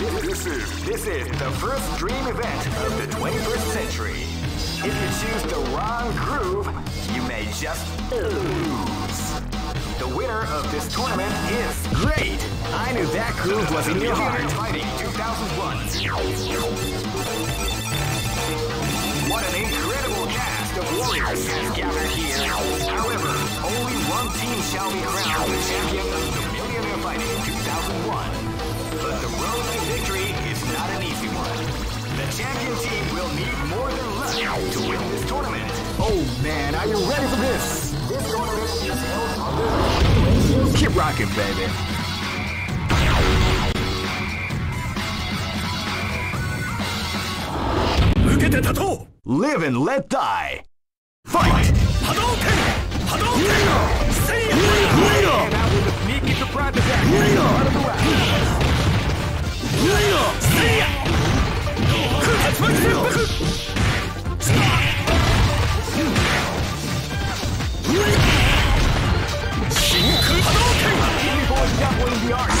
This is this is the first dream event of the 21st century. If you choose the wrong groove, you may just lose. The winner of this tournament is great. I knew that groove was in your heart. Fighting 2001. What an incredible cast of warriors has gathered here. However, only one team shall be crowned the champion of the Millionaire Fighting 2001. But the road to victory is not an easy one. The champion team will need more than luck to win this tournament. Oh man, are you ready for this? This tournament is held under Keep rocking, baby. Live and let die. Fight! And out with a sneaky surprise attack. Out of the way. Evil is doubling the art of the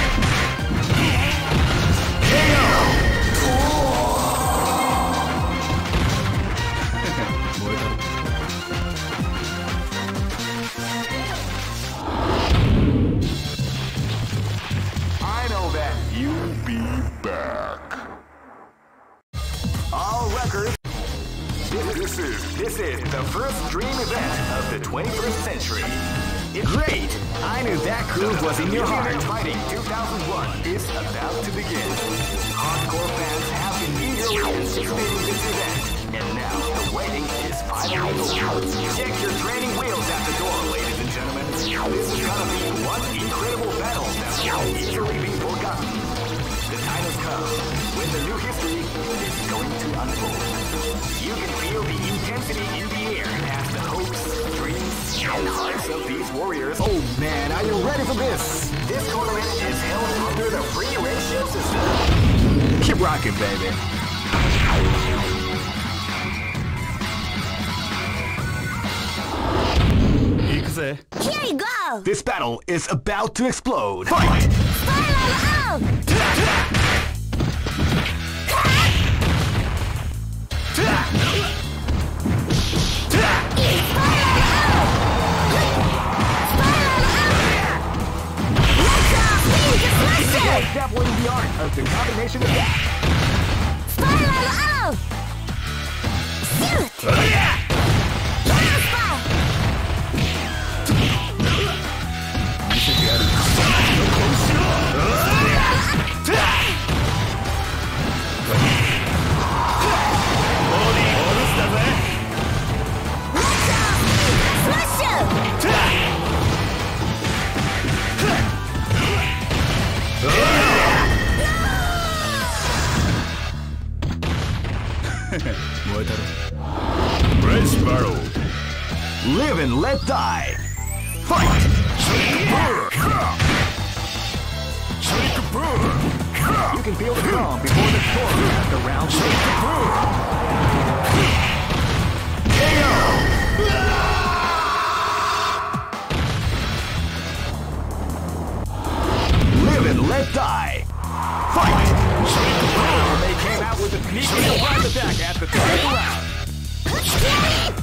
Great. I knew that groove was in your heart. Fighting 2001 is about to begin. And now the is finally over. Check your training wheels at the door, ladies and gentlemen. This is gonna be one incredible battle that easily forgotten. The time has come when the new history is going to unfold. You can feel the intensity in the air as the hopes, dreams, and hearts of these warriors. Oh man, are you ready for this? This tournament is held under the free system. Keep rocking, baby. Here you go! This battle is about to explode. Fight! Spiral out! Dabbling the art of the combination attack. Spiral out! Shoot! Transfer! Race battle. Live and let die. Fight! You can feel the calm before the storm as the round begins. Live and let die. Fight! With a surprise attack at the start of the round.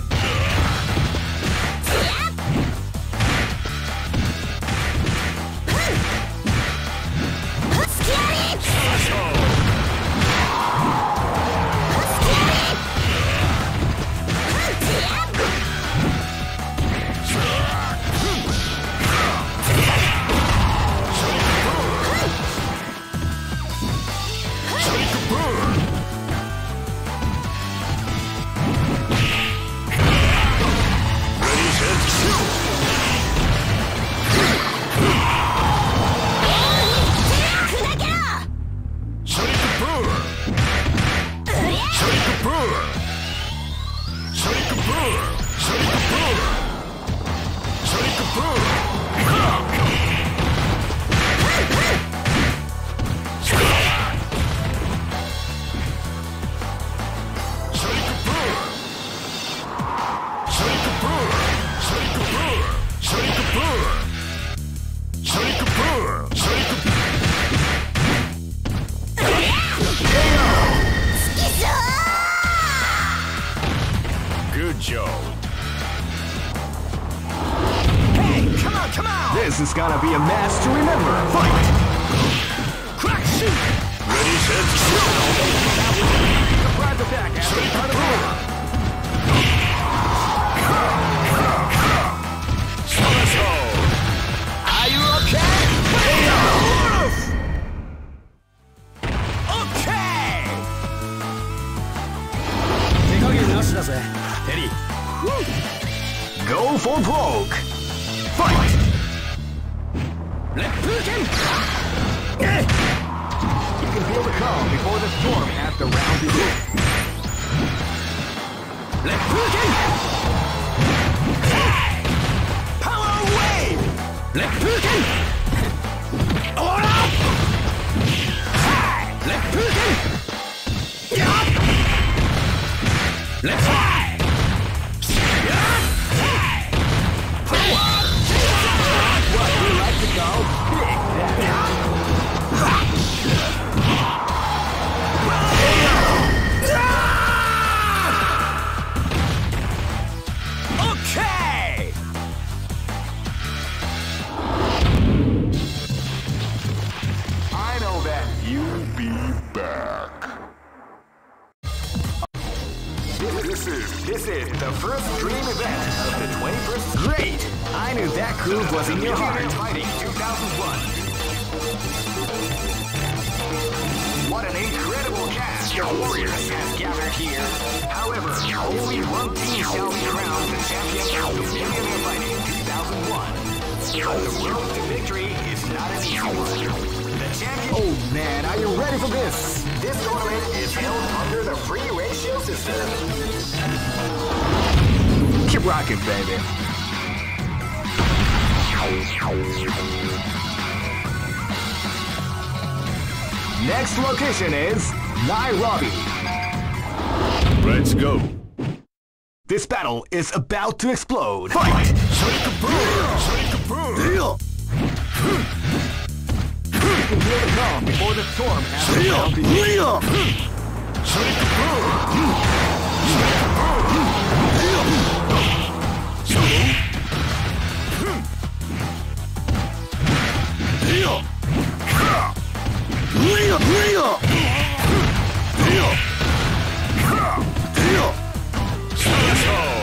your warriors have gathered here. However, only one team shall be crowned the champion of Fighting 2001. The road to victory is not an easy one. The champion... Oh man, are you ready for this? This tournament is held under the free ratio system. Keep rocking, baby. Next location is Nairobi. Let's go. This battle is about to explode. Fight! Deal! Feel Deal! Deal! Deal! Deal! Deal! よ出よ探そう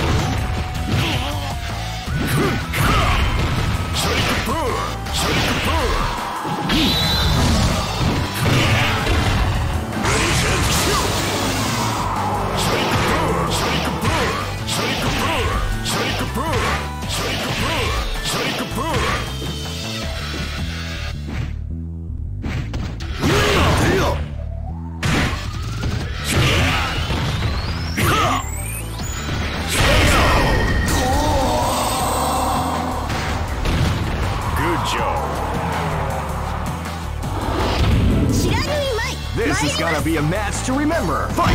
to remember. Fight!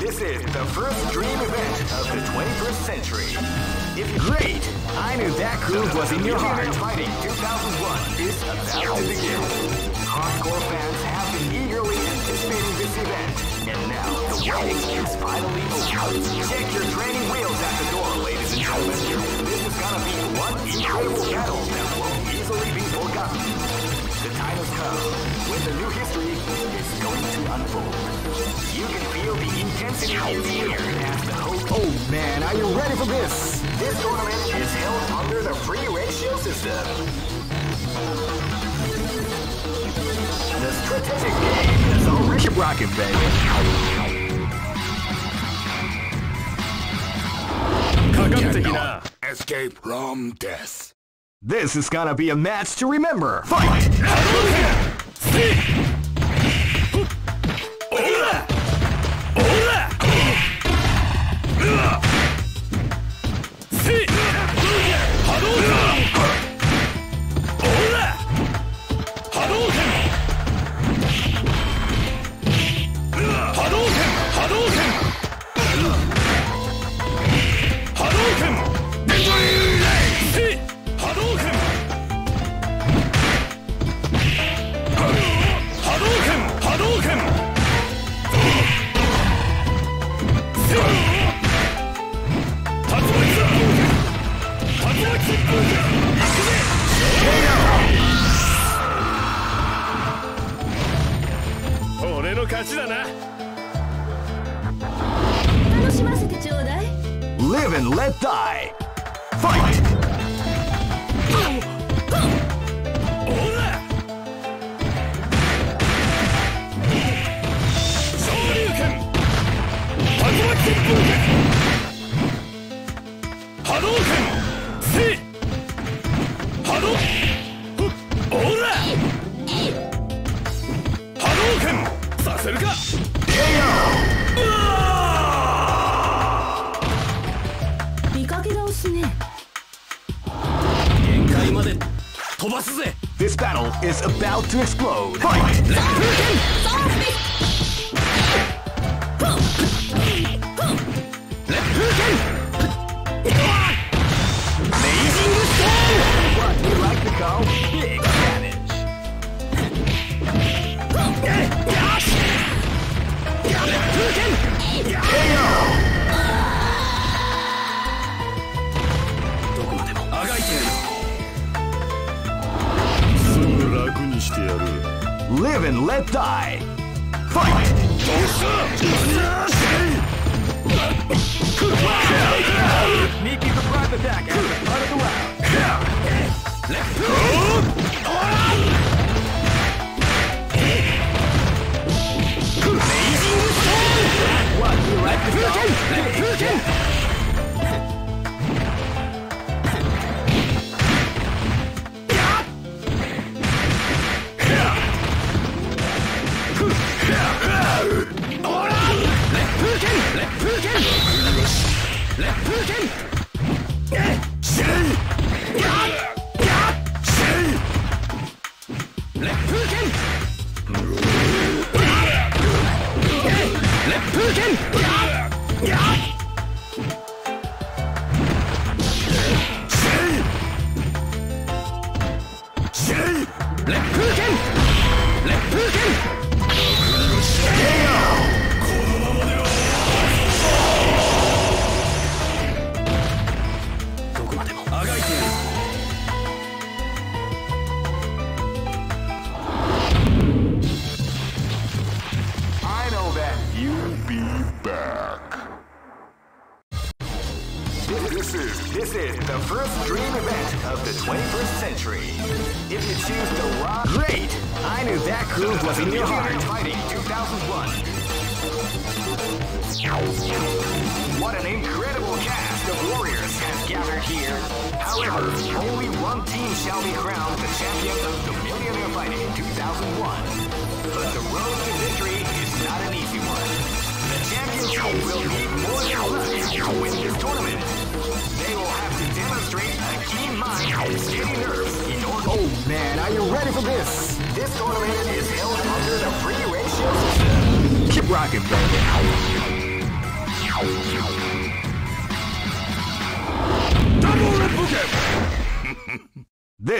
this is the first dream event of the 21st century. Great i knew that was the new generation fighting 2001 is fans have been this event. And now, the is finally over. Check your training wheels at the door, ladies and gentlemen. This is gonna be one incredible battle that won't easily be forgotten. The time has come when the new history is going to unfold. You can feel the intensity in the air as the hope. Oh man, are you ready for this? This tournament is held under the free ratio system. The strategic game Keep rocking, baby. Escape from death. This is gonna be a match to remember. Fight! Fight. Hadouken!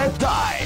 Let die!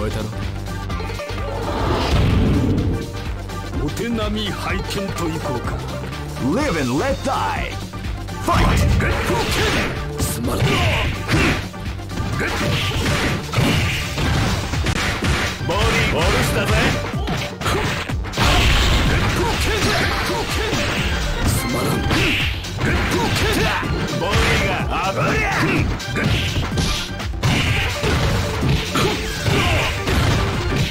燃えたろお手並み拝見といこうか Live and let die Fight! ボディーボルスだぜすまんボディーが危ない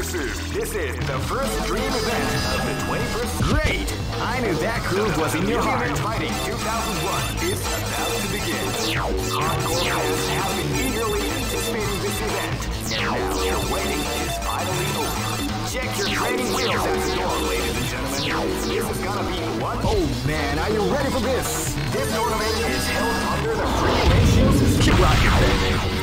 This is this is the first dream event of the 21st. Great! I knew that groove was in your heart. Fighting 2001 is about to begin. Hardcore fans have been eagerly anticipating this event, and now the waiting is finally over. Check your training wheels at the door, ladies and gentlemen. This is gonna be one. Oh man, are you ready for this? This tournament is held under the free ratio system. Keep rocking, baby.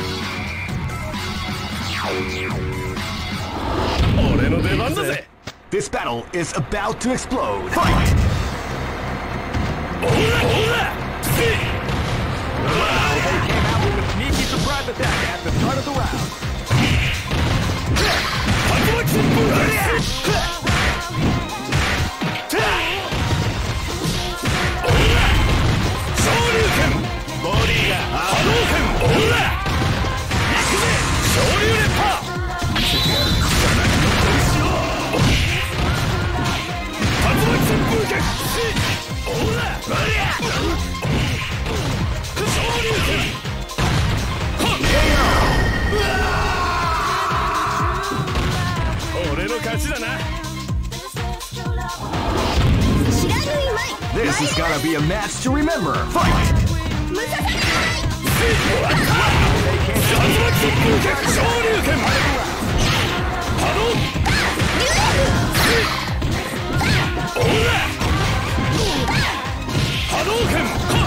This battle is about to explode. Fight! Wow, they attack at the start of the round. This is gonna be a match to remember. Fight! ム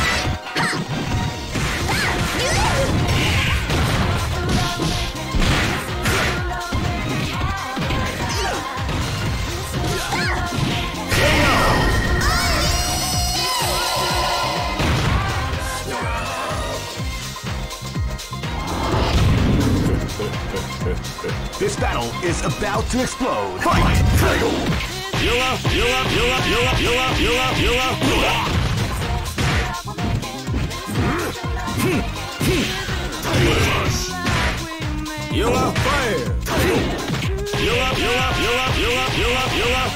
This battle is about to explode. Fight! You are fire! You are, you are, you are, you are, you are,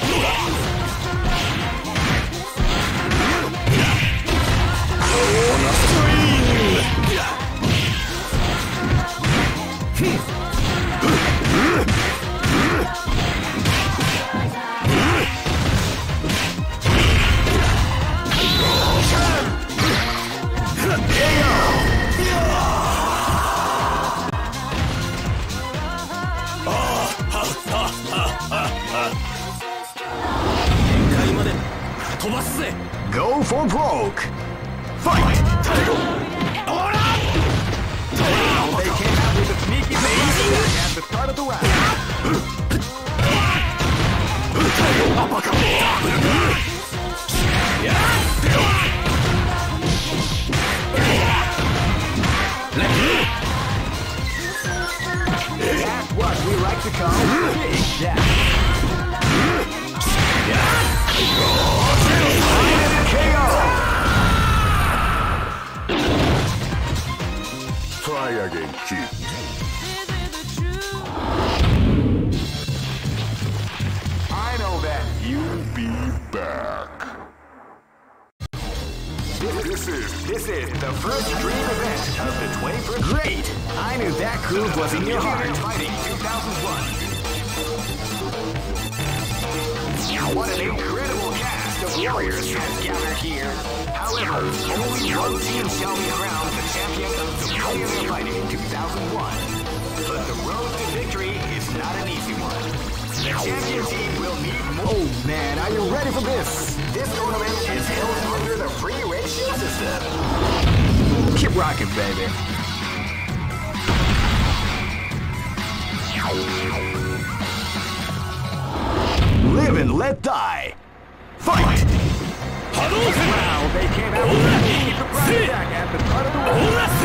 you Go for broke. Fight! They came out with a sneaky attack at the start of the round. That's what we like to call big shot. Try again. I know that. You'll be back. This is this is the first dream event of the 21st. Great! I knew that groove was in your heart. Fighting 2001. What an incredible warriors has gathered here. However, only one team shall be crowned the champion of the Millionaire Fighting 2001. But the road to victory is not an easy one. The champion team will need more. Oh man, are you ready for this? This tournament is held under the free ratio system. Keep rocking, baby. Live and let die. ローズオーラスオー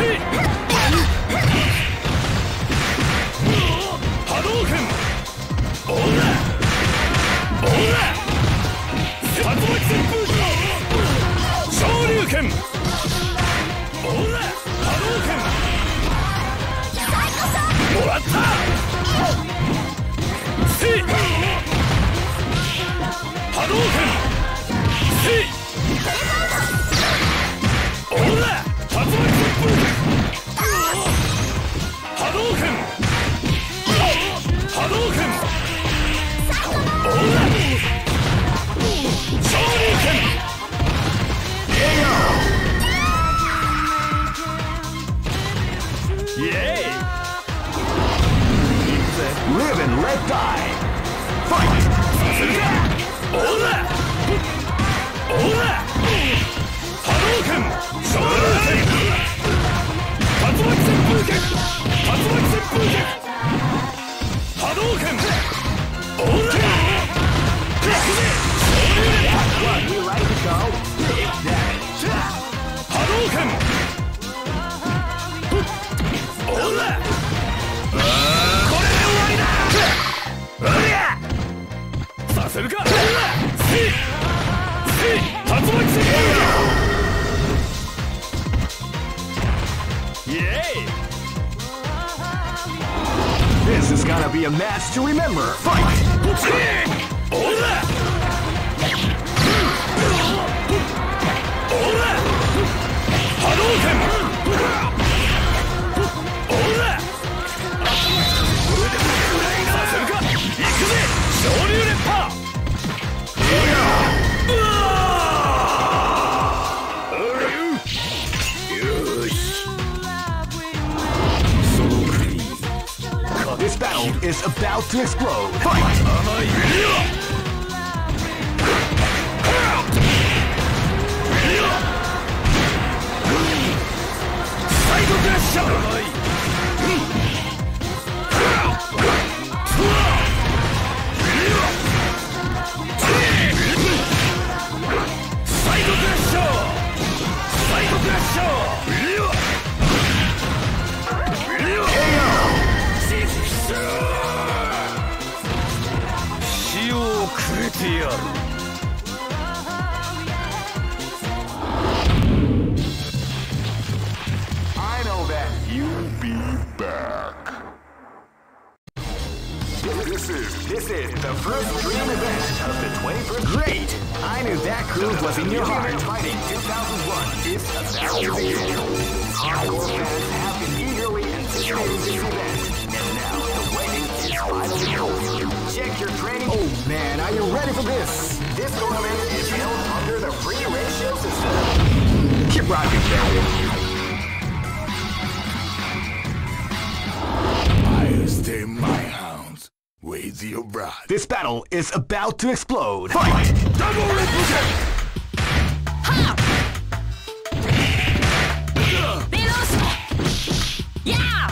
This is the first dream event of the 21st. Great! I knew that groove was in your heart. Fighting 2001 is about to begin. Hardcore fans have been eagerly anticipating this event, and now the is finally over. Check your training. Oh man, are you ready for this? This tournament is held under the free ratio system. Keep rocking, baby. I stay my Wave your rod. This battle is about to explode. Fight! Double replicate! Yeah!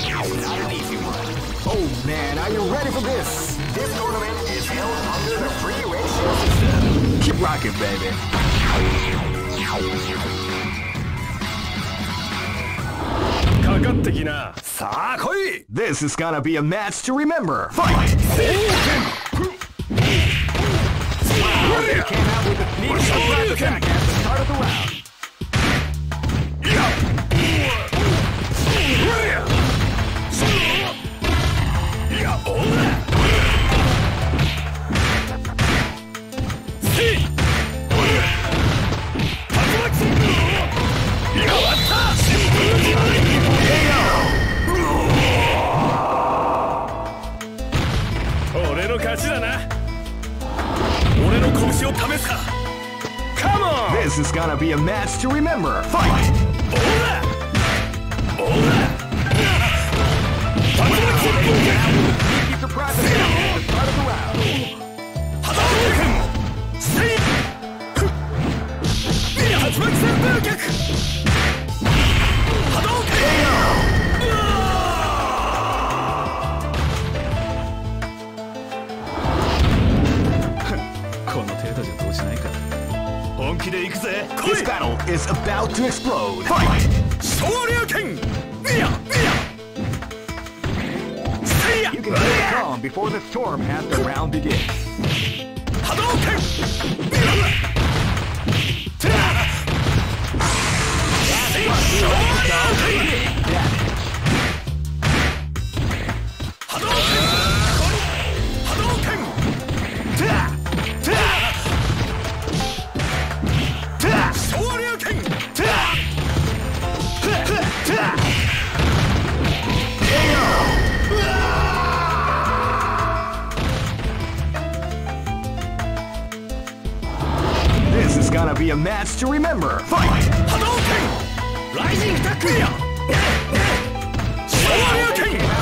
not an easy one. Oh man, are you ready for this? This tournament is held under the free ratio system. Keep rocking, baby. This is gonna be a match to remember. Fight! Fight. 勝ちだな俺の拳を試すか Come on! This is gonna be a match to remember! Fight! トクセール This battle is about to explode. Fight! You can stay calm before the storm Has the round begins. Hadouken! a match to remember. Fight! Hadouken! Rising Tackle! Shoryuken!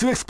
to explain.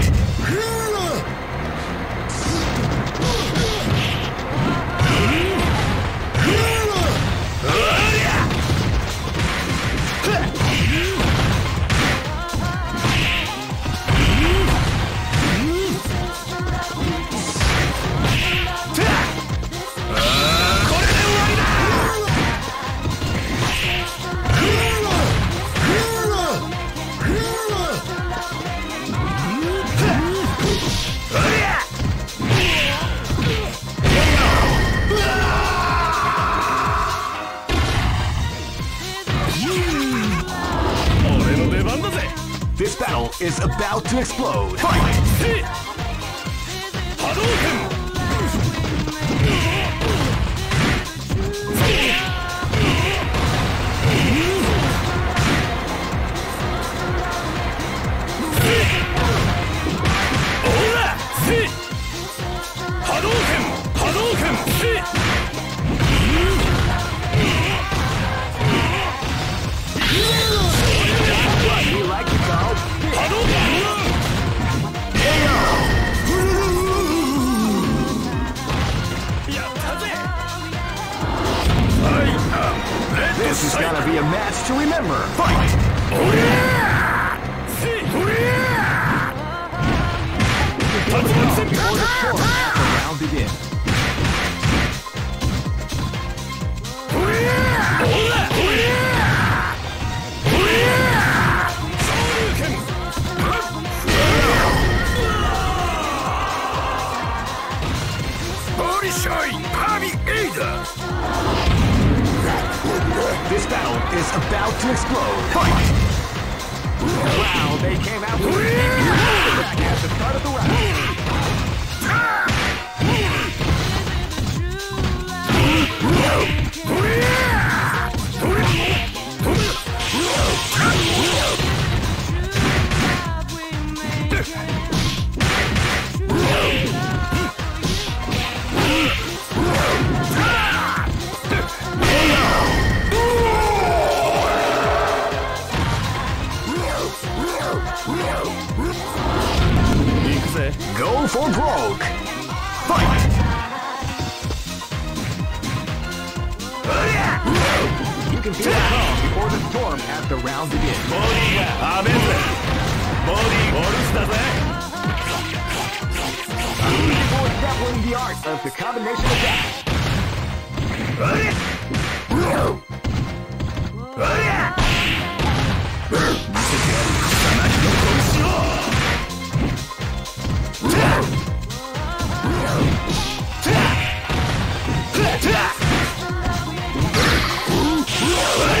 To remember. Fight! Battle is about to explode. Fight! Wow, they came out with a back at the start of the round. or broke. Fight! You can feel the calm before the storm as the round begins. Body ga abenze. Body bonus da ze. Before grappling the art of the combination attack. 'I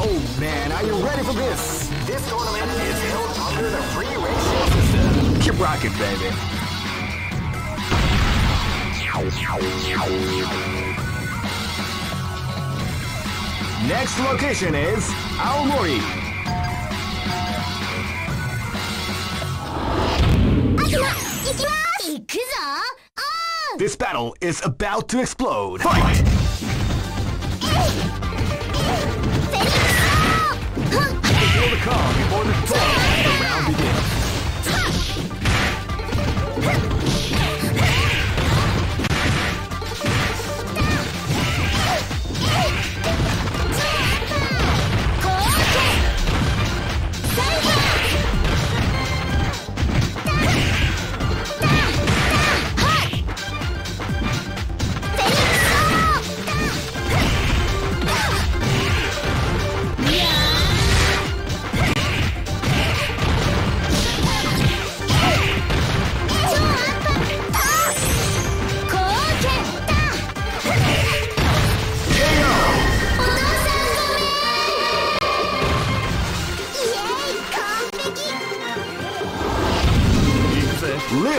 Oh man, are you ready for this? This tournament is held under the free ratio system. Keep rocking, baby. Next location is Aomori. This battle is about to explode. Fight! Calm before the storm.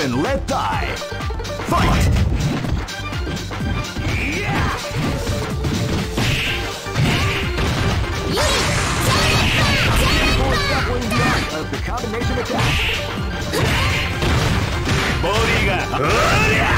and let die. Fight! Of the combination attack. Body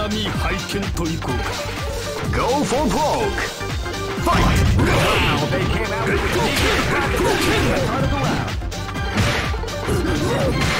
お手並み拝見といこうか Go for broke! Fight! Wow, they came out with a surprise attack at the start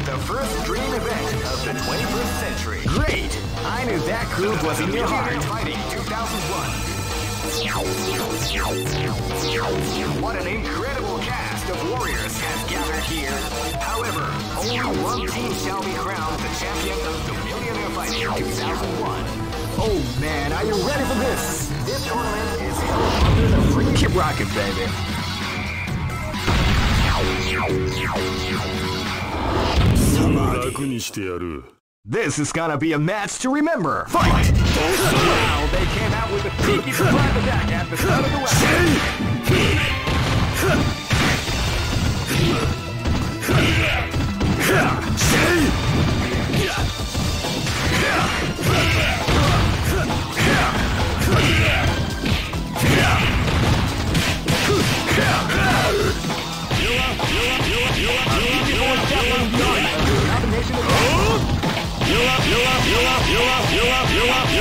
the first dream event of the 21st century. great. I knew that groove was in your heart. Fighting 2001. What an incredible cast of warriors has gathered here. However, only one team shall be crowned the champion of the Millionaire Fighting 2001. Oh man, are you ready for this? This tournament is under the free Keep rocking, baby. This is gonna be a match to remember. Fight! They came out with a surprise attack at the start of the.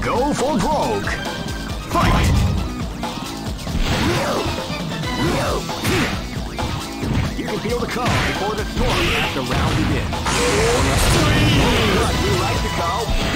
Go for broke. Fight! You can feel the calm before the storm the round begins. What you like to call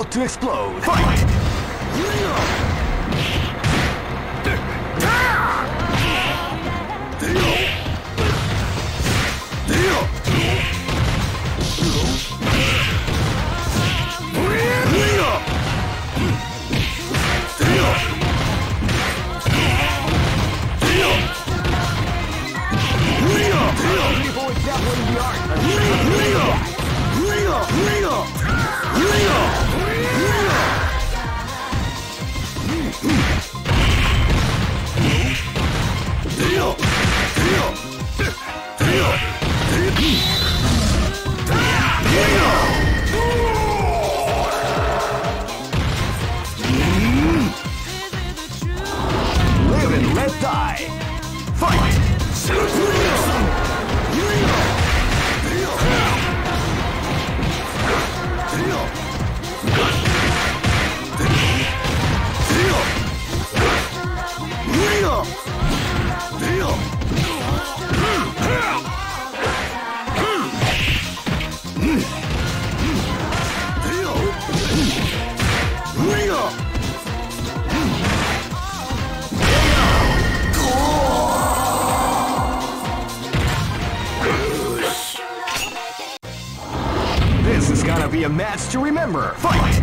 about to explode. Match to remember. Fight!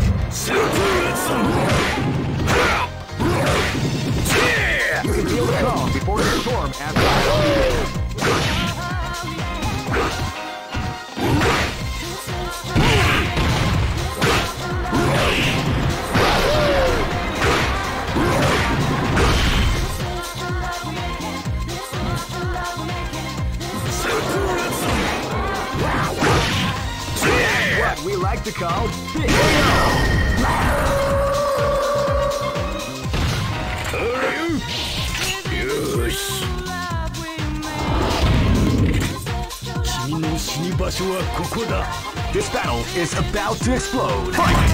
You can feel the calm before the storm after like to call big. This battle is about to explode. Fight!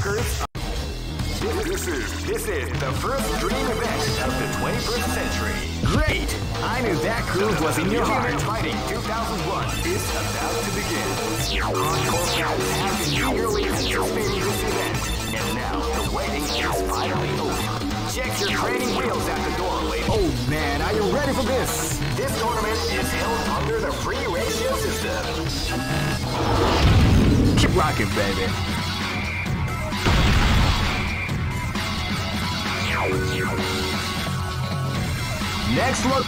This is this is the first dream event of the 21st century. Great! I knew that groove was in your heart. Fighting 2001 is about to begin. Hardcore fans have been eagerly anticipating this event, and now the waiting is finally over. Check your training wheels at the door, ladies. Oh man, are you ready for this? This tournament is held under the free ratio system. Keep rocking, baby. Next look.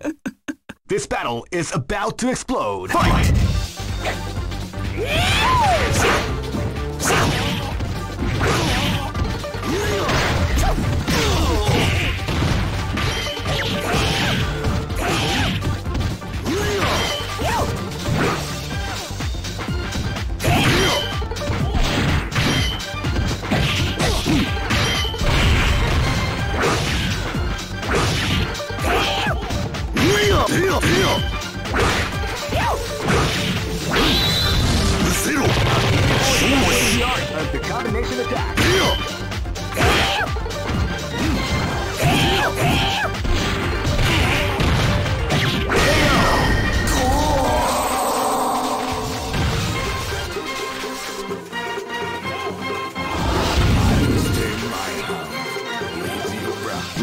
this battle is about to explode. Fight! Fight. the combination.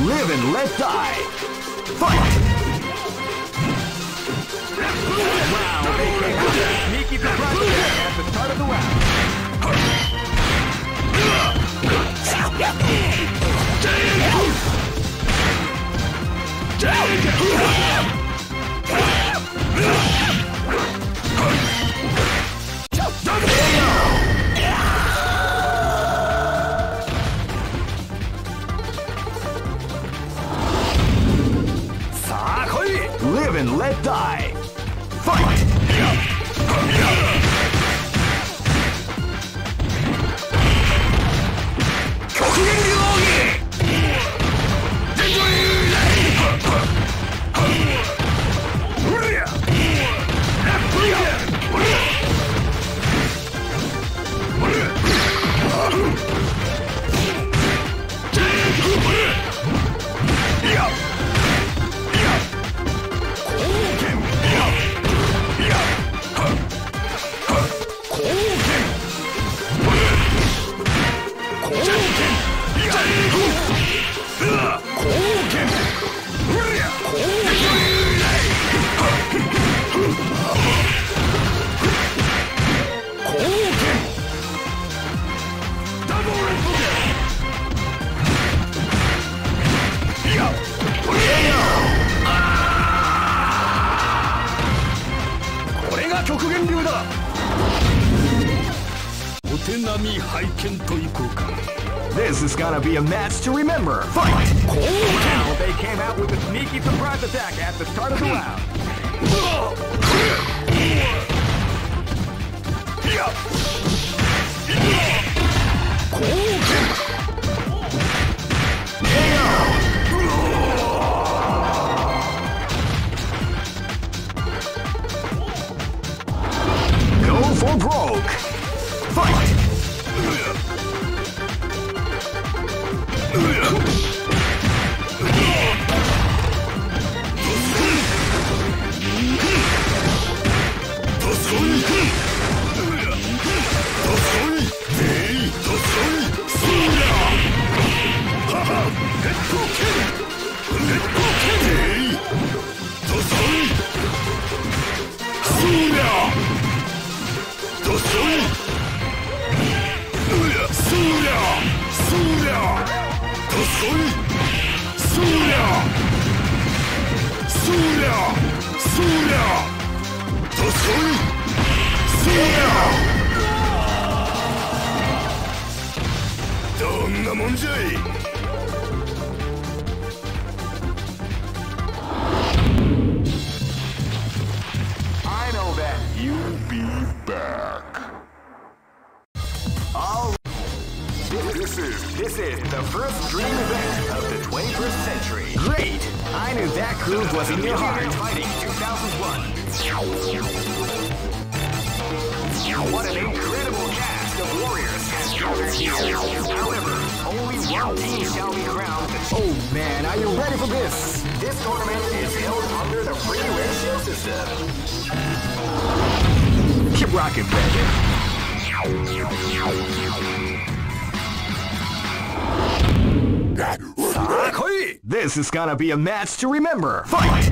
Live and let die. Fight! Sneaky surprise at the start of the round. Live and let die. What an incredible cast of warriors has gathered here. However, only one team shall be crowned. Oh man, are you ready for this? This tournament is held under the free ratio system. Keep rocking, baby. This is gonna be a match to remember. Fight!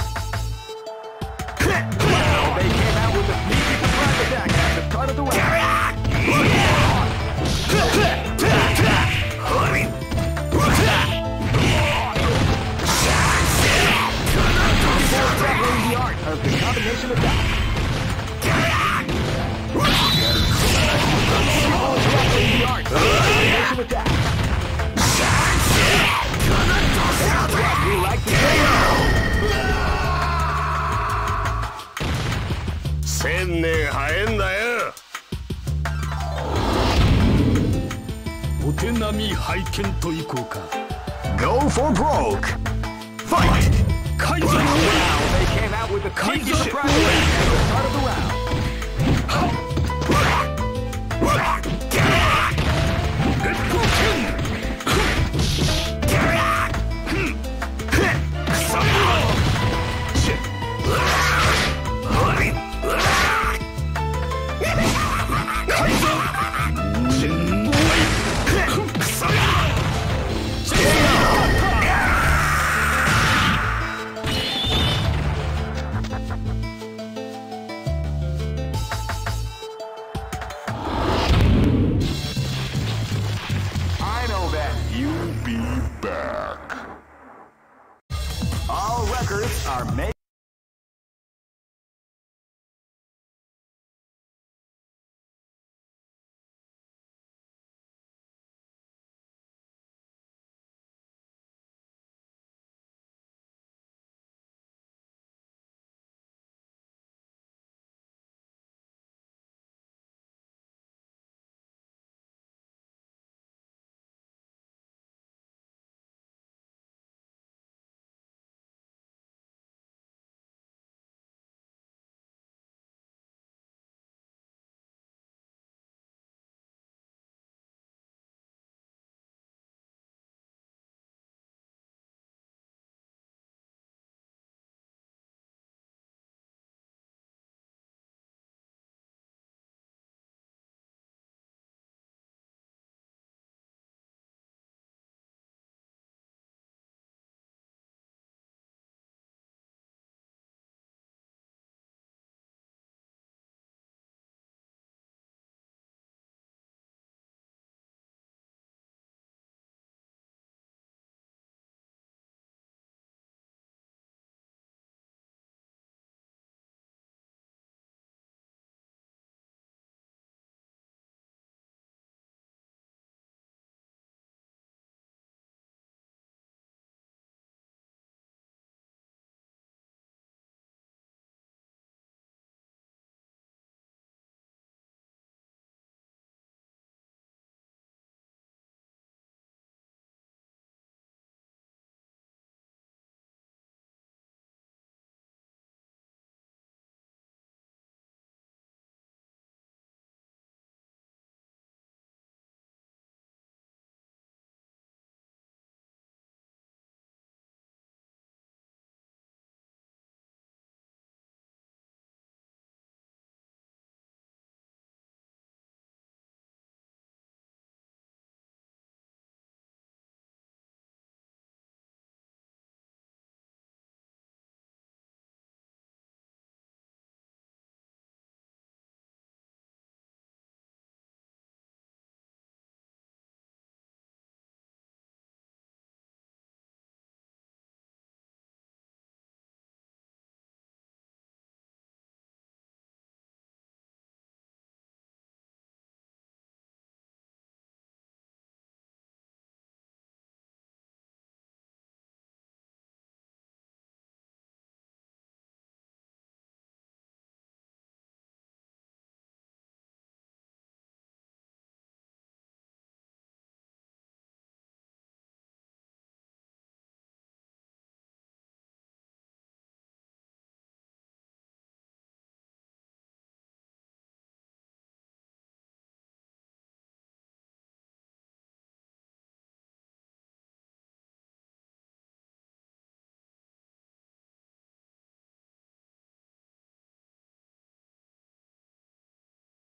年早えんだよ。お手並み拝見といこうか。Go for broke! Fight! イザー。